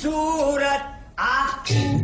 surat aku